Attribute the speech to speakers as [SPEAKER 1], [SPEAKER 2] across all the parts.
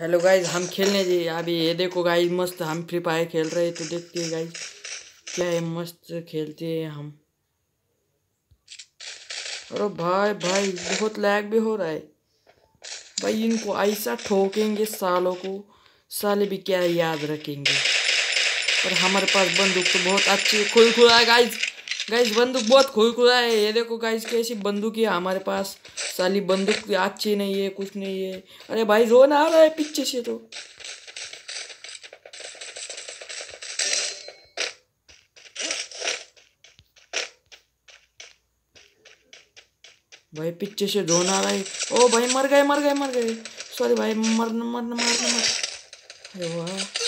[SPEAKER 1] Hello guys हम खेलने जी। अभी ये देखो गाइज़ मस्त हम फ्री फायर खेल रहे तो देखते हैं गाइज़ क्या है मस्त खेलते हैं हम। अरे भाई भाई, बहुत लैग भी हो रहा है। भाई, इनको ऐसा ठोकेंगे सालों को, साले भी क्या याद रखेंगे। और हमारे पास बंदूक तो बहुत अच्छी खुल, खुला है गाइज़ गाइज़ बंदूक बहुत खुला है। ये देखो गाइज़ कैसी बंदूक है हमारे पास। साली बंदूक अच्छी नहीं है, कुछ नहीं है। अरे भाई रोन आ रहा है पीछे से तो। भाई, पीछे से ड्रोन आ रहा है। ओ भाई, मर गए मर गए मर गए। सॉरी भाई, मरना मरना, मारना मर अरे वाह।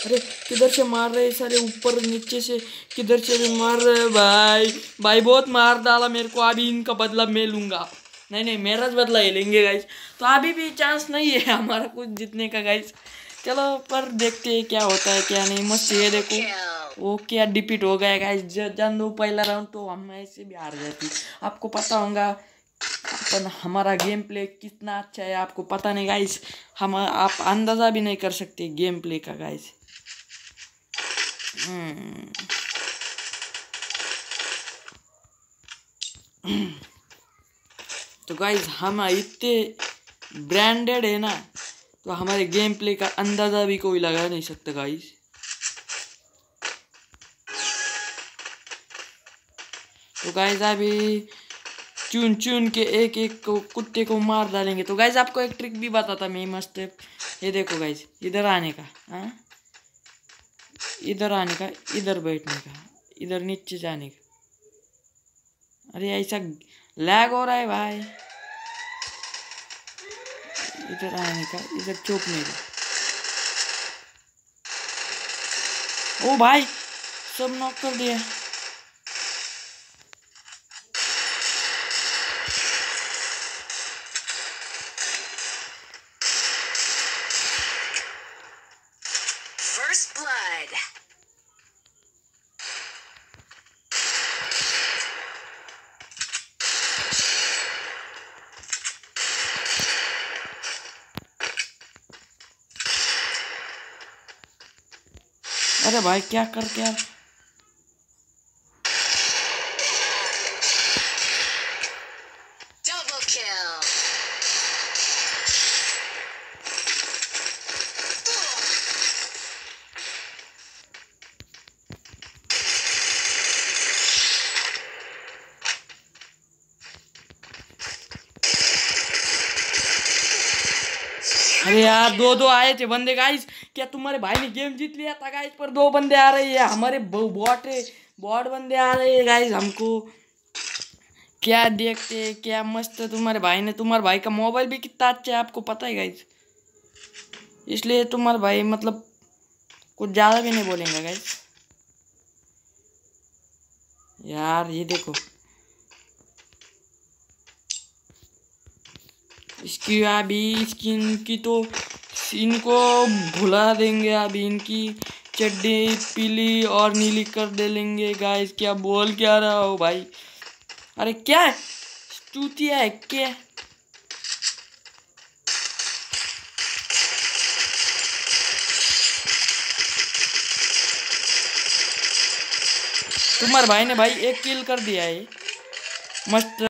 [SPEAKER 1] अरे, किधर से मार रहे सारे? ऊपर, नीचे से किधर से भी मार रहे भाई भाई बहुत मार डाला मेरे को। अभी इनका बदला मैं लूँगा। नहीं नहीं, मेरा बदला ही लेंगे गाइज़ तो अभी भी चांस नहीं है हमारा कुछ जीतने का गाइज़ चलो, पर देखते हैं क्या होता है, क्या नहीं। मस्त ये देखो। वो क्या डिपीट हो गया गाइज़ जान दो पहला राउंड तो हम ऐसे भी हार जाती आपको पता होगा, अपन, हमारा गेम प्ले कितना अच्छा है, आपको पता नहीं गाइस हम, आप अंदाज़ा भी नहीं कर सकते गेम प्ले का गाइस तो गाइस हम इतने ब्रांडेड है ना तो हमारे गेम प्ले का अंदाज़ा भी कोई लगा नहीं सकता गाइज़ तो गाइस अभी चुन चुन के एक एक को, कुत्ते को मार डालेंगे. तो गाइज़ आपको एक ट्रिक भी बताता मैं मस्त. ये देखो गाइज़ इधर आने का हाँ? इधर आने का, इधर बैठने का, इधर नीचे जाने का। अरे ऐसा लैग हो रहा है भाई। इधर आने का, इधर चौकने का। ओ भाई, सब नॉक कर दिया। अरे भाई क्या कर क्या? अरे यार दो दो आए थे बंदे गाइस क्या तुम्हारे भाई ने गेम जीत लिया था गाइस पर दो बंदे आ रहे हैं हमारे बॉट बॉट बंदे आ रहे हैं गाइस हमको। क्या देखते क्या मस्त है तुम्हारे भाई ने। तुम्हारे भाई का मोबाइल भी कितना अच्छा है, आपको पता है गाइस इसलिए तुम्हारे भाई मतलब कुछ ज़्यादा भी नहीं बोलेंगे गाइस यार, ये देखो। इसकी अभी इसकी की तो इनको भुला देंगे अभी इनकी चड्डी पीली और नीली कर दे लेंगे गाइस क्या बोल क्या रहा हो भाई? अरे क्या? है चूतिया है क्या? तुम्हारे भाई ने भाई एक किल कर दिया है। मस्त